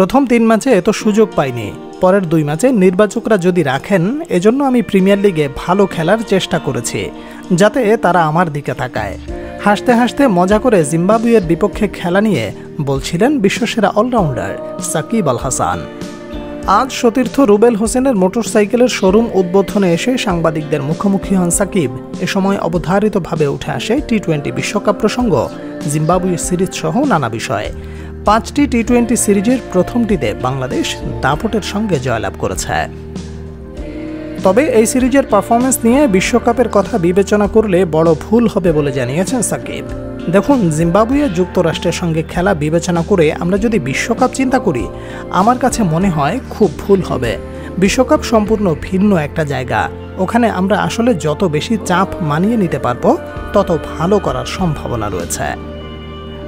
প্রথম তিন ম্যাচে এত সুযোগ পাইনি। পরের দুই ম্যাচে নির্বাচকরা যদি রাখেন, এজন্য আমি প্রিমিয়ার লিগে ভালো খেলার চেষ্টা করেছি, যাতে তারা আমার দিকে তাকায়। হাসতে হাসতে মজা করে জিম্বাবুয়ের বিপক্ষে খেলা নিয়ে বলছিলেন বিশ্বসেরা অলরাউন্ডার সাকিব আল হাসান। আজ সতীর্থ রুবেল হোসেনের মোটরসাইকেলের শোরুম উদ্বোধনে এসে সাংবাদিকদের মুখোমুখি হন সাকিব। এ সময় অবধারিতভাবে উঠে আসে টি টোয়েন্টি বিশ্বকাপ প্রসঙ্গ জিম্বাবুয়ে সিরিজ সহ নানা বিষয়ে। পাঁচটি টি টোয়েন্টি সিরিজের প্রথমটিতে বাংলাদেশ দাপটের সঙ্গে জয়লাভ করেছে। তবে এই সিরিজের পারফরমেন্স নিয়ে বিশ্বকাপের কথা বিবেচনা করলে বড় ভুল হবে বলে জানিয়েছেন সাকিব। দেখুন, জিম্বাবুয়ে যুক্তরাষ্ট্রের সঙ্গে খেলা বিবেচনা করে আমরা যদি বিশ্বকাপ চিন্তা করি, আমার কাছে মনে হয় খুব ভুল হবে। বিশ্বকাপ সম্পূর্ণ ভিন্ন একটা জায়গা। ওখানে আমরা আসলে যত বেশি চাপ মানিয়ে নিতে পারব, তত ভালো করার সম্ভাবনা রয়েছে।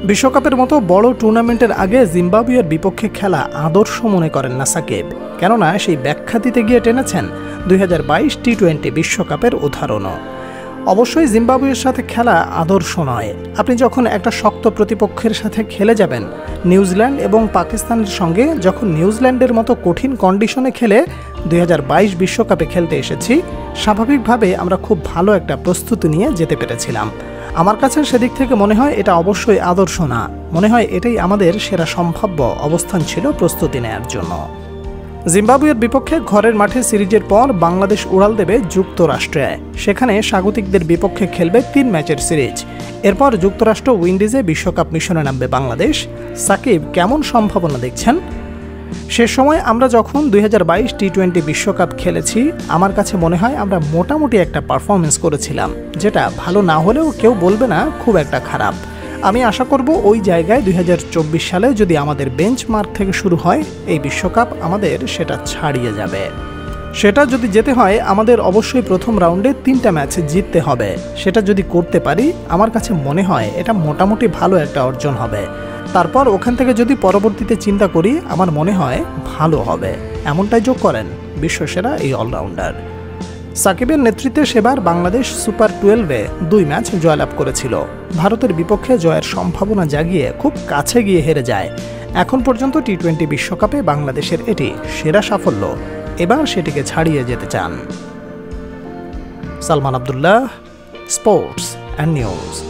বিশ্বকাপের মতো বড় টুর্নামেন্টের আগে জিম্বাবুয়ের বিপক্ষে খেলা আদর্শ মনে করেন না সাকিব। কেননা সেই ব্যাখ্যা দিতে গিয়ে টেনেছেন দুই হাজার বাইশ টি টোয়েন্টি বিশ্বকাপের উদাহরণও। অবশ্যই জিম্বাবুয়ের সাথে খেলা আদর্শ নয়। আপনি যখন একটা শক্ত প্রতিপক্ষের সাথে খেলে যাবেন, নিউজিল্যান্ড এবং পাকিস্তানের সঙ্গে যখন নিউজিল্যান্ডের মতো কঠিন কন্ডিশনে খেলে দুই বিশ্বকাপে খেলতে এসেছি, স্বাভাবিকভাবে আমরা খুব ভালো একটা প্রস্তুতি নিয়ে যেতে পেরেছিলাম। আমার কাছে সেদিক থেকে মনে হয় এটা অবশ্যই আদর্শ না। মনে হয় এটাই আমাদের সেরা সম্ভাব্য অবস্থান ছিল প্রস্তুতি নেয়ার জন্য। জিম্বাবুয়ের বিপক্ষে ঘরের মাঠে সিরিজের পর বাংলাদেশ উড়াল দেবে যুক্তরাষ্ট্রে। সেখানে স্বাগতিকদের বিপক্ষে খেলবে তিন ম্যাচের সিরিজ। এরপর যুক্তরাষ্ট্র উইন্ডিজে বিশ্বকাপ মিশনে নামবে বাংলাদেশ। সাকিব কেমন সম্ভাবনা দেখছেন? সে সময় আমরা যখন দুই হাজার বাইশ টি টোয়েন্টি বিশ্বকাপ খেলেছি, আমার কাছে মনে হয় আমরা মোটামুটি একটা পারফরমেন্স করেছিলাম, যেটা ভালো না হলেও কেউ বলবে না খুব একটা খারাপ। আমি আশা করব ওই জায়গায় দুই হাজার চব্বিশ সালে যদি আমাদের বেঞ্চমার্ক থেকে শুরু হয়, এই বিশ্বকাপ আমাদের সেটা ছাড়িয়ে যাবে। সেটা যদি যেতে হয়, আমাদের অবশ্যই প্রথম রাউন্ডে তিনটা ম্যাচ জিততে হবে। সেটা যদি করতে পারি, আমার কাছে মনে হয় এটা মোটামুটি ভালো একটা অর্জন হবে। তারপর ওখান থেকে যদি পরবর্তীতে চিন্তা করি, আমার মনে হয় ভালো হবে। এমনটাই যোগ করেন বিশ্বসেরা এই অলরাউন্ডার সাকিবের নেতৃত্বে সেবার বাংলাদেশ সুপার টুয়েলভে দুই ম্যাচ জয়লাভ করেছিল। ভারতের বিপক্ষে জয়ের সম্ভাবনা জাগিয়ে খুব কাছে গিয়ে হেরে যায়। এখন পর্যন্ত টি টোয়েন্টি বিশ্বকাপে বাংলাদেশের এটি সেরা সাফল্য। এবার সেটিকে ছাড়িয়ে যেতে চান। Salman Abdullah sports and news.